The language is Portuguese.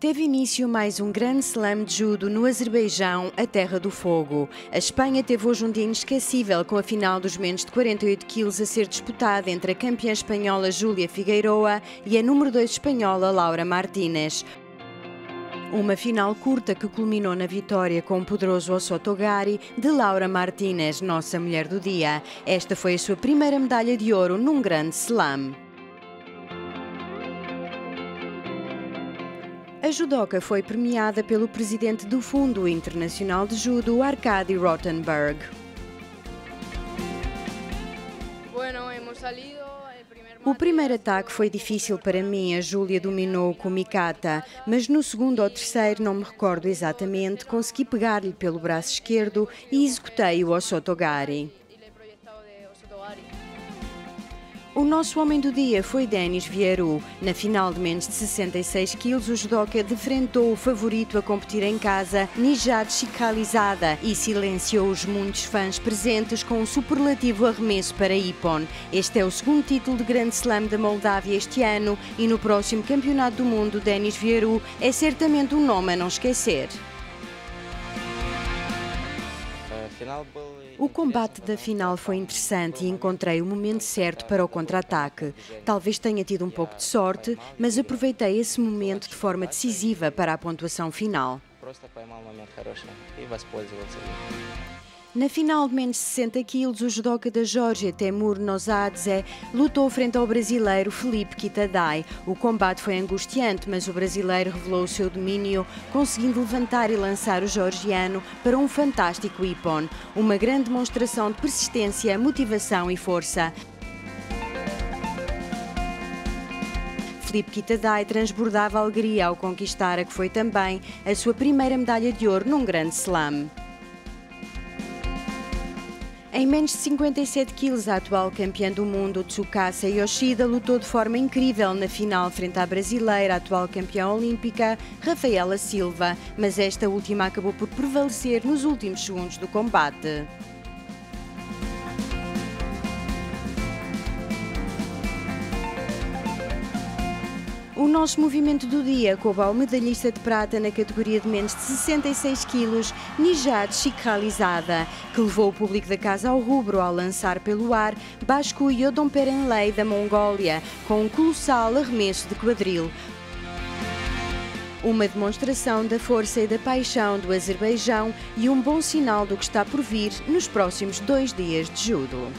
Teve início mais um grande slam de judo no Azerbaijão, a terra do fogo. A Espanha teve hoje um dia inesquecível com a final dos menos de 48 quilos a ser disputada entre a campeã espanhola Júlia Figueiroa e a número 2 espanhola Laura Martínez. Uma final curta que culminou na vitória com o poderoso Osotogari de Laura Martínez, nossa mulher do dia. Esta foi a sua primeira medalha de ouro num grande slam. A judoca foi premiada pelo presidente do Fundo Internacional de Judo, Arkady Rottenberg. O primeiro ataque foi difícil para mim, a Júlia dominou com Mikata, mas no segundo ou terceiro, não me recordo exatamente, consegui pegar-lhe pelo braço esquerdo e executei o Osotogari. O nosso homem do dia foi Denis Vieru. Na final de menos de 66 quilos, o judoca defrentou o favorito a competir em casa, Nijad Chikalizada, e silenciou os muitos fãs presentes com um superlativo arremesso para Ippon. Este é o segundo título de Grande Slam da Moldávia este ano e no próximo Campeonato do Mundo, Denis Vieru é certamente um nome a não esquecer. O combate da final foi interessante e encontrei o momento certo para o contra-ataque. Talvez tenha tido um pouco de sorte, mas aproveitei esse momento de forma decisiva para a pontuação final. Na final de menos de 60 quilos, o judoca da Geórgia, Temur Nozadze, lutou frente ao brasileiro Felipe Kitadai. O combate foi angustiante, mas o brasileiro revelou o seu domínio, conseguindo levantar e lançar o georgiano para um fantástico ippon. Uma grande demonstração de persistência, motivação e força. Felipe Kitadai transbordava alegria ao conquistar a que foi também a sua primeira medalha de ouro num grande slam. Em menos de 57 quilos, a atual campeã do mundo, Tsukasa Yoshida, lutou de forma incrível na final frente à brasileira, atual campeã olímpica, Rafaela Silva, mas esta última acabou por prevalecer nos últimos segundos do combate. O nosso movimento do dia coube ao medalhista de prata na categoria de menos de 66 quilos, Nijad Shikhalizada, que levou o público da casa ao rubro ao lançar pelo ar Basco Yodonperenlei da Mongólia, com um colossal arremesso de quadril. Uma demonstração da força e da paixão do Azerbaijão e um bom sinal do que está por vir nos próximos dois dias de judo.